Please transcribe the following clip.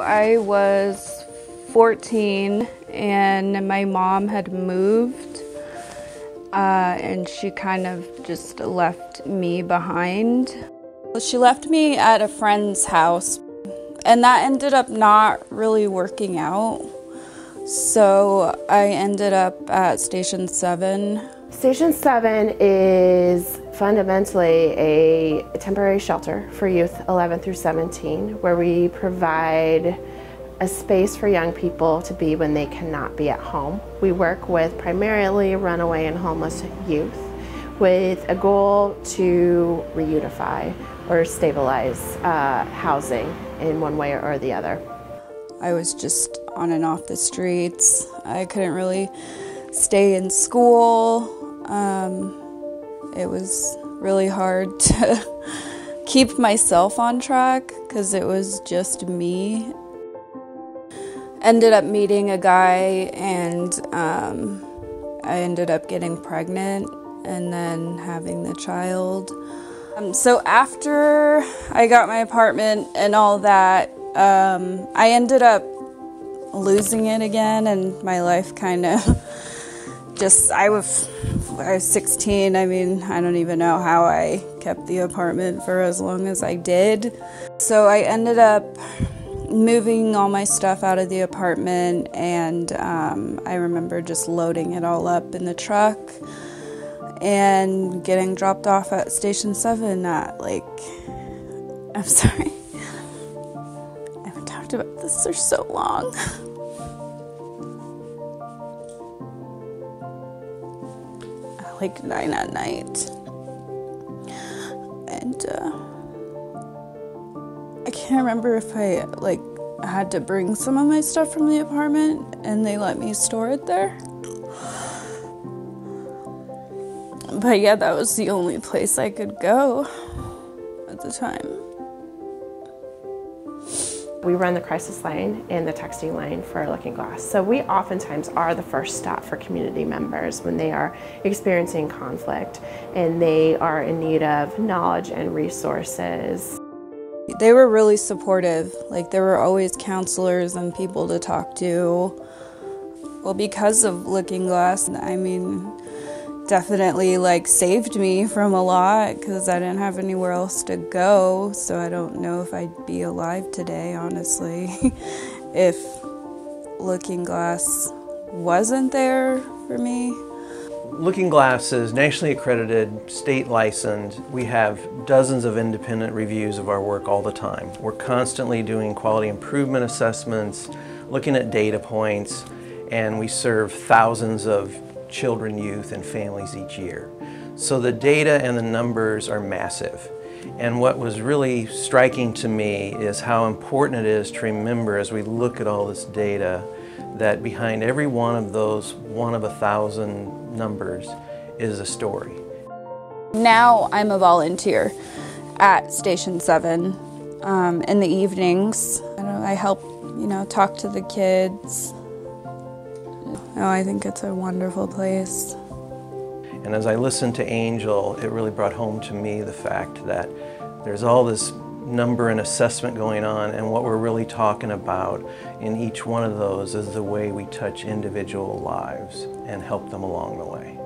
I was 14 and my mom had moved uh, and she kind of just left me behind. She left me at a friend's house and that ended up not really working out. So I ended up at Station 7. Station 7 is fundamentally a temporary shelter for youth 11 through 17 where we provide a space for young people to be when they cannot be at home. We work with primarily runaway and homeless youth with a goal to reunify or stabilize uh, housing in one way or the other. I was just on and off the streets. I couldn't really stay in school. Um, it was really hard to keep myself on track because it was just me. Ended up meeting a guy and um, I ended up getting pregnant and then having the child. Um, so after I got my apartment and all that, um, I ended up losing it again, and my life kind of just. I was I was 16. I mean, I don't even know how I kept the apartment for as long as I did. So I ended up moving all my stuff out of the apartment, and um, I remember just loading it all up in the truck and getting dropped off at Station 7 at like, I'm sorry. I haven't talked about this for so long. like 9 at night. And uh, I can't remember if I like had to bring some of my stuff from the apartment and they let me store it there. But yeah, that was the only place I could go at the time. We run the crisis line and the texting line for Looking Glass. So we oftentimes are the first stop for community members when they are experiencing conflict and they are in need of knowledge and resources. They were really supportive. Like there were always counselors and people to talk to. Well, because of Looking Glass, I mean, definitely like saved me from a lot because I didn't have anywhere else to go. So I don't know if I'd be alive today, honestly, if Looking Glass wasn't there for me. Looking Glass is nationally accredited, state licensed. We have dozens of independent reviews of our work all the time. We're constantly doing quality improvement assessments, looking at data points, and we serve thousands of children, youth, and families each year. So the data and the numbers are massive. And what was really striking to me is how important it is to remember as we look at all this data that behind every one of those one of a thousand numbers is a story. Now I'm a volunteer at Station 7 um, in the evenings. I, know, I help, you know, talk to the kids, Oh, I think it's a wonderful place. And as I listened to Angel, it really brought home to me the fact that there's all this number and assessment going on, and what we're really talking about in each one of those is the way we touch individual lives and help them along the way.